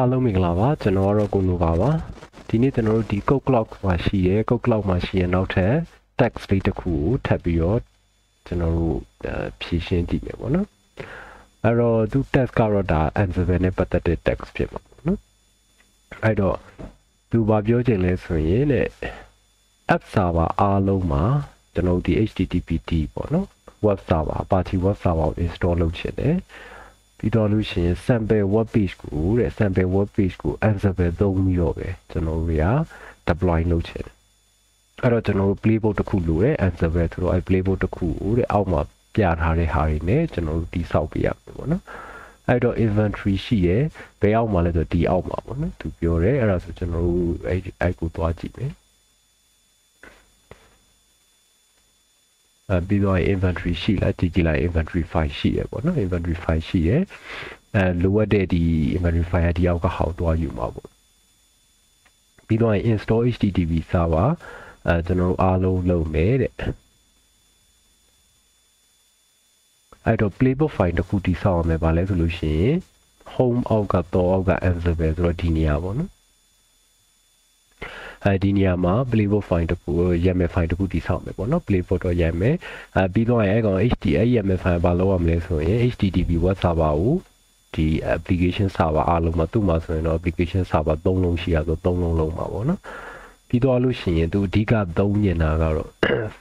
အားလုံးမင်္ဂလာပါကျွန်တော်ကတော့ကိုနိုပါပါဒီနေ့ကျွန်တော်တို့ဒီ code clock မှာရှိရဲ code clock မှာရှိရဲနောက်ထပ် text လေးတစ်ခုကိုထပ်ပြီးတော့ကျွန်တော်တို့ဖြည့်ရှင်းကြည့်မယ်ပေါ့နော်အဲ့တော့သူ text ကတော့ဒါ answer နဲ့ပတ်သက်တဲ့ text ဖြစ်မှာပေါ့နော်အဲ့တော့သူဘာပြောချင်လဲဆိုရင်တဲ့ app server အားလုံးမှာကျွန်တော်ဒီ httpd ပေါ့နော် web server Apache web server ကို install လုပ်ချင်တယ် ပြီးတော့လို့ရှိရင် sample web page ကိုတဲ့ sample web page ကို ansible သုံးပြီးတော့ပဲကျွန်တော်တို့က deploy လုပ်ချင်တယ်အဲ့တော့ကျွန်တော်တို့ playbook တစ်ခုလိုတယ် ansible ဆိုတော့အဲ့ playbook တစ်ခုကိုတဲ့အောက်မှာပြထားတဲ့ဟာတွေနဲ့ကျွန်တော်တို့တိဆောက်ပေးရမယ်ပေါ့နော်အဲ့တော့ inventory ရှိရယ်ဘယ်အောက်မှာလဲဆိုဒီအောက်မှာပေါ့နော်သူပြောတယ်အဲ့ဒါဆိုကျွန်တော်တို့အဲ့အဲ့ကိုသွားကြည့်မယ် အဲပြီးတော့ inventory ရှိလားကြည့်ကြည့်လိုက် inventory file ရှိရပေါ့နော် inventory file ရှိရအဲလိုအပ်တဲ့ဒီ inventory file ကဒီအောက်ကဟောက်သွားယူမှာပေါ့ပြီးတော့ install http server အဲကျွန်တော်အားလုံးလုပ်မယ်တဲ့အဲ့တော့ playbook file တစ်ခုတိဆောက်ရမယ်ဗာလဲဆိုလို့ရှိရင် home အောက်ကတော့အောက်က ansible ဆိုတော့ဒီနေရာပေါ့နော် အဲဒီနေရာမှာ playbook file တခုရမယ် file တခုတည်ဆောက်မယ်ပေါ့နော် playbook တော့ရမယ်အဲပြီးတော့အဲကောင် HTML ရမယ် file ဘာလုပ်ရမလဲဆိုရင် HTTP web server ကိုဒီ application server အားလုံးမှာသူ့မှာဆိုရင်တော့ application server ၃လုံးရှိရဆို၃လုံးလုံးမှာပေါ့နော်ပြီးတော့လို့ရှိရင်သူအဓိကသုံးညင်တာကတော့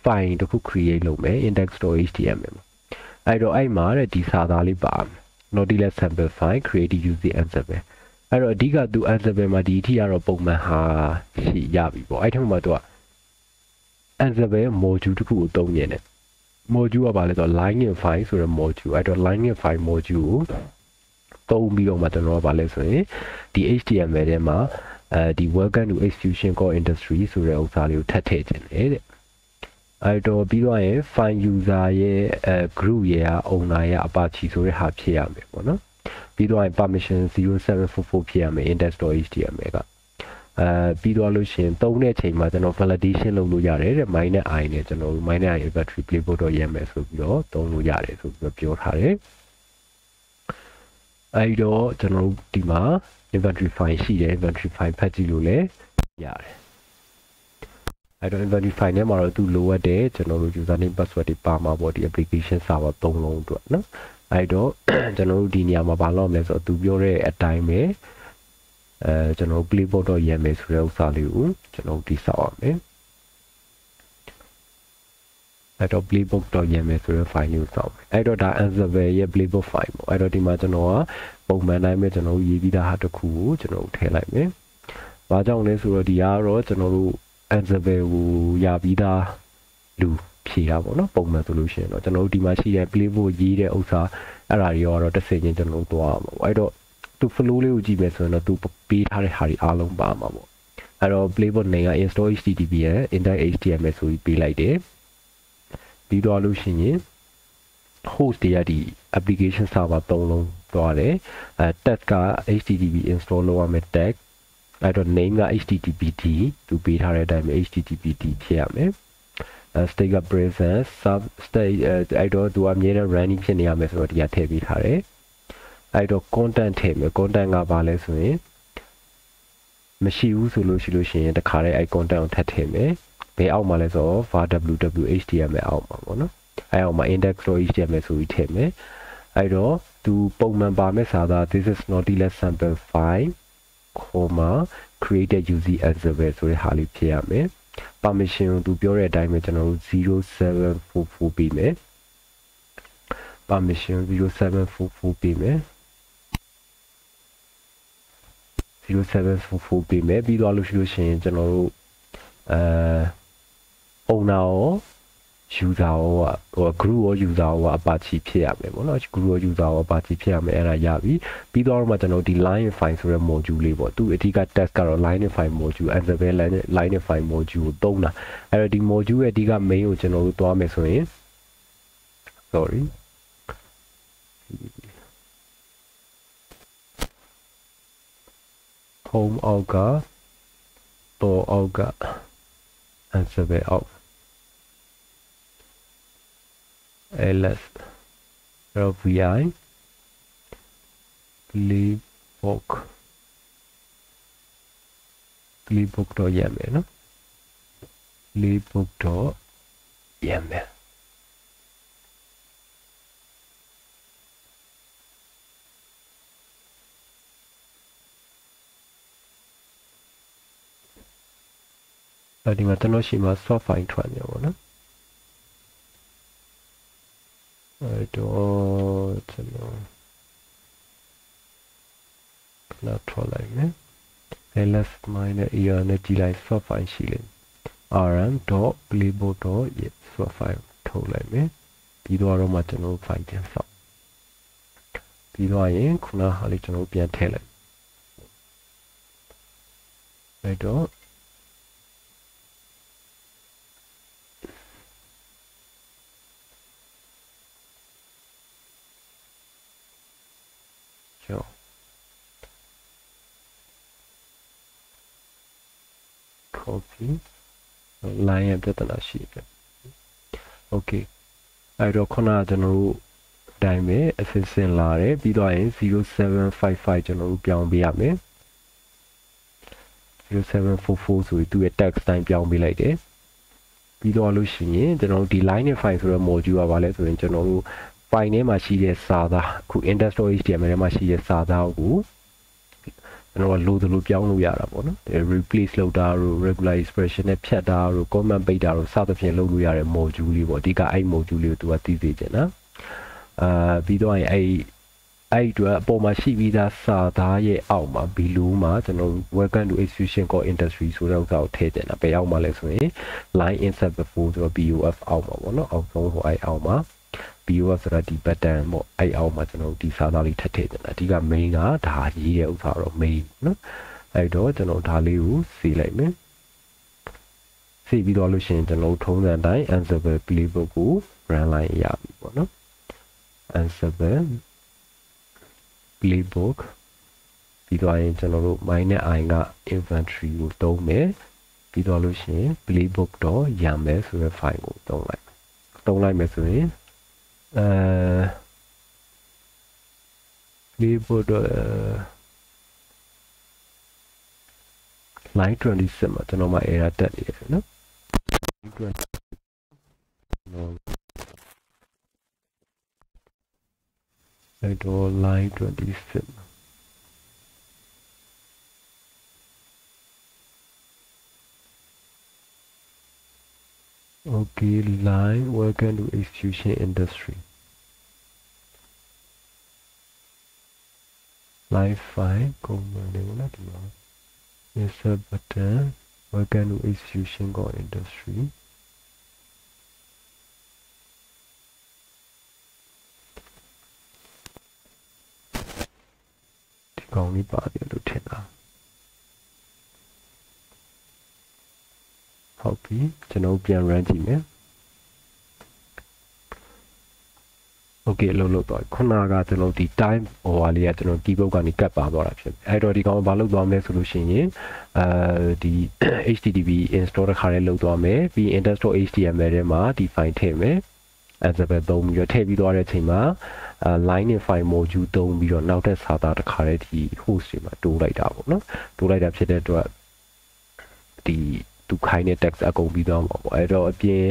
file တခု create လုပ်မယ် index.html မှာအဲ့တော့အဲ့မှာတဲ့ဒီစာသားလေးပါမယ် Nautilus sample file create using ansible အဲ့တော့အဓိကသူ Ansible မှာဒီအထိကတော့ပုံမှန်ဟာရှိရပြီပေါ့အဲ့ထက်မှသူက Ansible module တစ်ခုကိုသုံးနေတယ် module ကဘာလဲဆိုတော့ line in file ဆိုတဲ့ module အဲ့တော့ line in file module ကိုသုံးပြီးတော့မှကျွန်တော်ကဘာလဲဆိုရင်ဒီ HTML ထဲမှာအဲဒီ welcome to execution core industry ဆိုတဲ့ဥစ္စာလေးကိုထပ်ထည့်ခြင်းလေတဲ့အဲ့တော့ပြီးတော့ရင် file user ရဲ့အဲ group ရဲ့ owner ရဲ့ apache ဆိုတဲ့ဟာဖြစ်ရမယ်ပေါ့နော် ပြီးတော့ permission 0744ဖြစ်ရမယ် index.html ကအဲပြီးတော့လို့ရှိရင်သုံးတဲ့အချိန်မှာကျွန်တော် validation လုပ်လို့ရတယ်တဲ့ minus i နဲ့ကျွန်တော် minus i inventory playbook တော့ရမယ်ဆိုပြီးတော့သုံးလို့ရတယ်ဆိုပြီးတော့ပြောထားတယ်အဲဒီတော့ကျွန်တော်ဒီမှာ inventory file ရှိတယ် inventory file ဖတ်ကြည့်လို့လည်းရတယ်အဲ့တော့ inventory file ထဲမှာတော့သူလိုအပ်တဲ့ကျွန်တော်တို့ username password တွေပါမှာပေါ့ဒီ application server ၃လုံးအတွက်နော် အဲ့တော့ကျွန်တော်တို့ဒီနေရာမှာဘာလုပ်မလဲဆိုတော့သူပြောတဲ့အတိုင်းပဲအဲကျွန်တော် playbook တော့ရမယ်ဆိုတဲ့ဥစ္စာလေးကိုကျွန်တော်တိဆောက်အောင်မယ်အဲ့တော့ playbook တော့ရမယ်ဆိုတဲ့ file ကိုစောက်မယ်အဲ့တော့ဒါ ansible ရဲ့ playbook file ပေါ့အဲ့တော့ဒီမှာကျွန်တော်ကပုံမှန်တိုင်းပဲကျွန်တော်ရေးပြီးသားဟာတစ်ခုကိုကျွန်တော်ထည့်လိုက်မယ်။ဘာကြောင့်လဲဆိုတော့ဒီကတော့ကျွန်တော်တို့ ansible ကိုရပြီးသားလူ ဖြေတာပေါ့နော်ပုံမှန်ဆိုလို့ရှိရင်တော့ကျွန်တော်တို့ဒီမှာရှိတဲ့ playbook ရေးတဲ့ဥစ္စာအဲ့ဒါတွေရောတော့တစ်စင်ချင်းကျွန်တော်တို့သွားမှာပေါ့အဲ့တော့သူ flow လေးကိုကြည့်မယ်ဆိုရင်တော့သူပေးထားတဲ့ဟာတွေအားလုံးပါမှာပေါ့အဲ့တော့ playbook နေက install http ရဲ့ index html ဆိုပြီးပေးလိုက်တယ်ပြီးတော့လို့ရှိရင် host တွေကဒီ application server ၃လုံးသွားတယ်အဲ tag က http install လုပ်ရမယ် tag အဲ့တော့ name က httpd သူပေးထားတဲ့အတိုင်းပဲ httpd ဖြစ်ရမယ်အဲ state က present sub state အဲ့တော့သူကအမြဲတမ်း running ဖြစ်နေရမယ်ဆိုတော့ဒီကထည့်ပေးထားတယ်အဲ့တော့ content ထည့်မယ် content ကဘာလဲဆိုရင်မရှိဘူးဆိုလို့ရှိလို့ရှိရင်တခါတည်းအဲ့ content ကိုထပ်ထည့်မယ်ဘယ်အောက်မှာလဲဆိုတော့ var www.html အောက်မှာပေါ့နော်အဲ့အောက်မှာ index.html ဆိုပြီးထည့်မယ်အဲ့တော့သူပုံမှန်ပါမဲ့စာသား this is nautilus sample file comma created using ansible ဆိုတဲ့ဟာလေးဖြစ်ရမယ် permission ကိုသူပြောတဲ့အတိုင်းပဲကျွန်တော်တို့0744ပေးမယ် permission 0744ပေးမယ်0744ပေးမယ်ပြီးတော့လို့ရှိလို့ရှိရင်ကျွန်တော်တို့အဲ owner ရော user ရောဟို group ရော user ရော apache ဖြစ်ရမယ်ပေါ့နော် group ရော user ရော apache ဖြစ်ရမယ်အဲ့ဒါရပြီပြီးတော့မှကျွန်တော်ဒီ line file ဆိုတဲ့ module လေးပေါ့သူအဓိက test ကတော့ line file module ansible line file module ကိုသုံးတာအဲ့တော့ဒီ module ရဲ့အဓိက main ကိုကျွန်တော်တို့သွားမယ်ဆိုရင် sorry home အောက်ကတော့အောက်က ansible အောက် ls vi playbook playbook တော့ရမယ်နော် playbook တော့ရမယ်အဲဒီမှာကျွန်တော်ရှိမှာ soft file ထွက်နေပါဘောနော်အဲ တော့ကျွန်တော်လာထွက်လိုက်မယ် ls minor er နဲ့ကြည့်လိုက် soft file ရှိလိမ့် rm.playboard.yet soft file ထုတ်လိုက်မယ်ပြီးတော့တော့မှကျွန်တော် file ပြန်ဆောက်ပြီးတော့ရင်ခုနဟာလေးကျွန်တော်ပြန်ထည့်လိုက်အဲတော့ ကျော် copy line ရဲ့ပြဿနာရှိတယ် okay အဲ့တော့ခုနကကျွန်တော်တို့အတိုင်းပဲ assistant လာတယ်ပြီးတော့ရင်0755ကျွန်တော်တို့ပြောင်းပေးရမယ်0744ဆိုပြီးသူ့ရဲ့ text တိုင်းပြောင်းပေးလိုက်တယ်ပြီးတော့လို့ရှိရင်ကျွန်တော်တို့ဒီ line နဲ့ file ဆိုတဲ့ module ကပါလဲဆိုရင်ကျွန်တော်တို့ file ထဲမှာရှိတဲ့စာသားအခု index.html ထဲမှာရှိတဲ့စာသားကိုကျွန်တော်ကလိုသလိုပြောင်းလို့ရတာပေါ့နော် replace လုပ်တာတို့ regular expression နဲ့ဖြတ်တာတို့ comment ပိတ်တာတို့စသဖြင့်လုပ်လို့ရတဲ့ module လေးပေါ့အဓိကအဲ့ module လေးကိုသူကသိစေချင်တာအာပြီးတော့အဲ့အဲ့အတွက်အပေါ်မှာရှိပြီးသားစာသားရဲ့အောက်မှာ below မှာကျွန်တော် welcome to execution core industry ဆိုတဲ့ဥစ္စာကိုထည့်တင်တာဘယ်အောက်မှာလဲဆိုရင် line insert before ဆိုတော့ BOF အောက်မှာပေါ့နော်အောက်ဆုံးဟိုအဲ့အောက်မှာ BOF ဆိုတာဒီ button ပေါ့အဲ့အောက်မှာကျွန်တော်တို့ဒီစာသားလေးထည့်ထည့်တင်တာအဓိက main ကဒါရေးတဲ့ဥစ္စာတော့ main နော်အဲ့တော့ကျွန်တော်ဒါလေးကိုစီလိုက်မယ်စီပြီးတော့လို့ရှိရင်ကျွန်တော်ထုံးစံတိုင်း Ansible playbook ကို run လိုက်ရပြီပေါ့နော် Ansible playbook ပြီးတော့ရင်ကျွန်တော်တို့ minus i က inventory ကိုသုံးမယ်ပြီးတော့လို့ရှိရင် playbook တော့ရမယ်ဆိုတဲ့ file ကိုသုံးလိုက်သုံးလိုက်မယ်ဆိုရင် အဲ playbook တော့ line 27မှာကျွန်တော်မှ error တက်နေတယ်နော်အဲ့တော့ line 27မှာ Okay, line welcome to execution industry. Line 5 comment လေးနော်ဒီမှာ insert button welcome to execution core industry ဒီကောင်လေးပါတယ်လို့ထင်တာဟုတ်ပြီကျွန်တော်ပြန် run ကြည့်မယ် okay လို့လို့တော့ခုနကကျွန်တော်ဒီ time ဟိုဟာလေးကကျွန်တော် keyboard ကနေကတ်ပါသွားတာဖြစ်တယ်အဲ့တော့ဒီကောင်ဘာလုပ်သွားမလဲဆိုလို့ရှိရင်အဲဒီ http install တစ်ခါလေးလုပ်သွားမယ်ပြီး index.html ထဲမှာဒီ file ထည့်မယ် Ansible သုံးပြီးတော့ထည့်ပြီးသွားတဲ့အချိန်မှာအဲ line နဲ့ file module သုံးပြီးတော့နောက်ထပ်စာသားတစ်ခါလေးဒီ host တွေမှာတိုးလိုက်တာပေါ့နော်တိုးလိုက်တာဖြစ်တဲ့အတွက်ဒီ သူခိုင်းတဲ့ text အကုန်ပြီးသွားမှာပေါ့အဲ့တော့အပြင်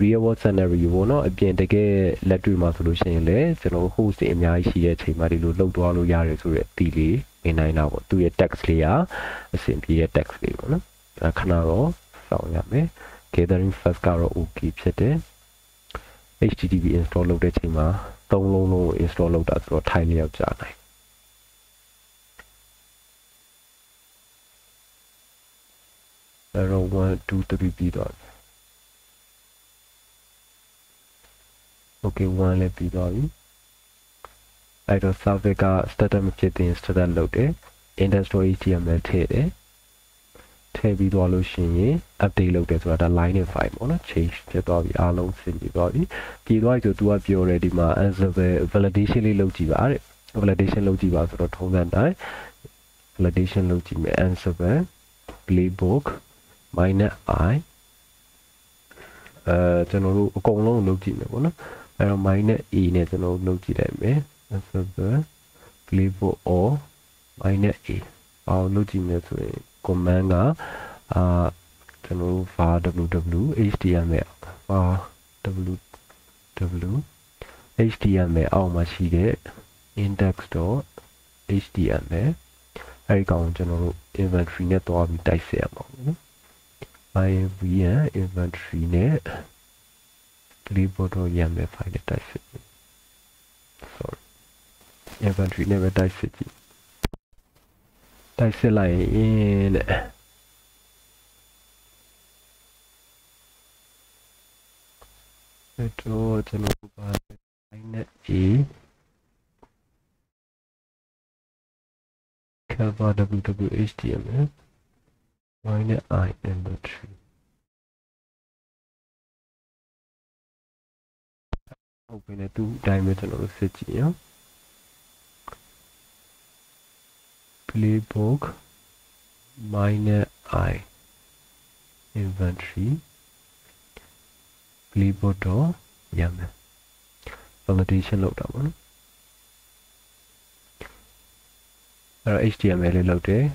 real world scenario ပေါ့နော်အပြင်တကယ်လက်တွေ့မှာဆိုလို့ရှိရင်လည်းကျွန်တော် host တွေအများကြီးရှိတဲ့အချိန်မှာဒီလိုလှုပ်သွားလို့ရတယ်ဆိုတဲ့အတီလေးမြင်နိုင်တာပေါ့သူရဲ့ text လေးကအဆင်ပြေတဲ့ text လေးပေါ့နော်အခဏတော့စောင့်ရမယ် gathering first ကတော့ okay ဖြစ်တယ် http install လုပ်တဲ့ချိန်မှာသုံးလုံးလုံး install လုပ်တာဆိုတော့ထိုင်လျောက်ကြနိုင် arrow 1 2 3ပြီးတော့ okay 1လည်းပြီးသွားပြီအဲ့တော့ server က startup မဖြစ်သေးရင် startup လုပ်တယ် index.html ထည့်တယ်ထည့်ပြီးသွားလို့ရှိရင် update လုပ်တယ်ဆိုတာဒါ line နဲ့ file ပေါ့နော် change ဖြစ်သွားပြီအားလုံးဆင်ပြေသွားပြီပြီးသွားပြီဆို तू ကပြောတယ်ဒီမှာ ansible validation လေးလုပ်ကြည့်ပါတဲ့ validation လုပ်ကြည့်ပါဆိုတော့ထုံးစံတိုင်း validation လုပ်ကြည့်မယ် ansible playbook minus i အဲကျွန်တော်တို့အကုန်လုံးလုပ်ကြည့်မယ်ပေါ့နော်အဲတော့ minus a နဲ့ကျွန်တော်တို့လုပ်ကြည့်လိုက်မယ် ansible playbook or minus a အောင်လုပ်ကြည့်မယ်ဆိုရင် command ကအာကျွန်တော် var www html var www html အောက်မှာရှိတဲ့ index.html အဲဒီကောင်ကျွန်တော်တို့ inventory နဲ့တွားပြီးတိုက်ဆက်ရမှာပေါ့နော် invn inventory နဲ့ clipboard.yaml file နဲ့တိုက်ဆက် sorry inventory နဲ့ပဲတိုက်စစ်ကြည့်တိုက် meine eye energy. open a two-dimensional search here playbook minor i inventory playbook or yum validation load up on HTML load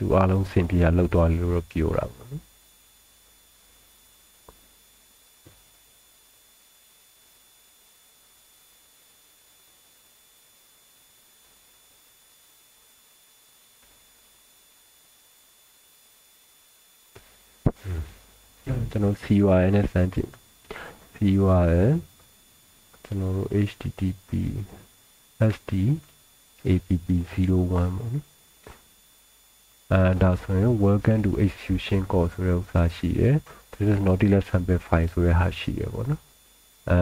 သူအားလုံးစင်ပြရလောက်သွားလို့တော့ပြောတာပေါ့နော်ကျွန်တော် CURL နဲ့စမ်းကြည့် CURL ကျွန်တော်တို့ http st app01 ပေါ့နော် အဲဒါဆိုရင် welcome to execution call ဆိုတဲ့ဥစ္စာရှိတယ် this is nautilus sample file ဆိုတဲ့ဟာရှိတယ်ပေါ့နော်အဲ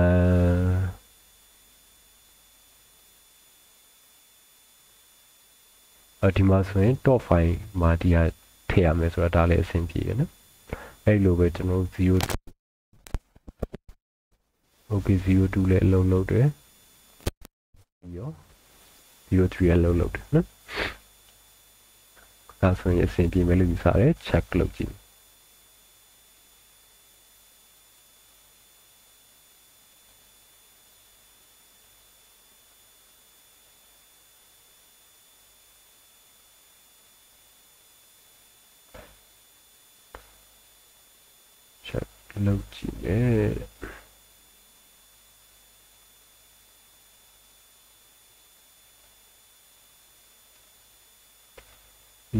အဲဒီမှာဆိုရင် top file မှာဒီဟာထည့်ရမယ်ဆိုတော့ဒါလည်းအဆင်ပြေရနော်အဲ့လိုပဲကျွန်တော်0 okay 02လည်းအလုံးလုံးတယ်ပြီးရော03အလုံးလုံးတယ်နော် ဒါဆိုရင်အဆင်ပြေမယ်လို့ယူဆတယ် check လုပ်ကြည့်လုပ်ကြည့်မယ်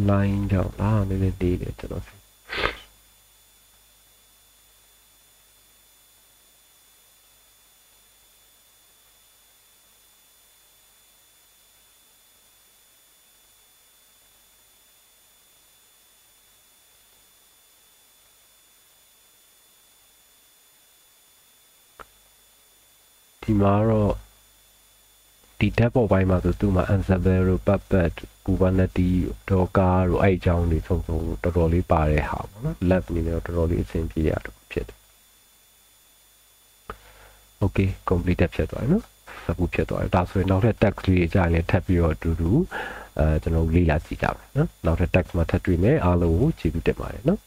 line ကြောင့်လားနည်းနည်းတေးတယ်ကျွန်တော်ဒီမှာတော့ ဒီ tab ပေါ်ပိုင်းမှာဆိုသူ့မှာ Ansible တို့ Puppet Kubernetes Docker တို့အဲ့အကြောင်းတွေစုံစုံတော်တော်လေးပါတဲ့ဟာပေါ့နော် lab အနေနဲ့တော့တော်တော်လေးအဆင်ပြေရတော့ဖြစ်တယ် Okay completed ဖြစ်သွားပြီနော်စပူဖြစ်သွားတယ်ဒါဆိုရင်နောက်ထပ် text လေးကြာရင်ထပ်ပြီးတော့အတူတူအဲကျွန်တော်လေ့လာကြည့်ကြမယ်နော်နောက်ထပ် text မှာထပ်တွေ့မယ်အားလုံးကိုကျေးဇူးတင်ပါတယ်နော်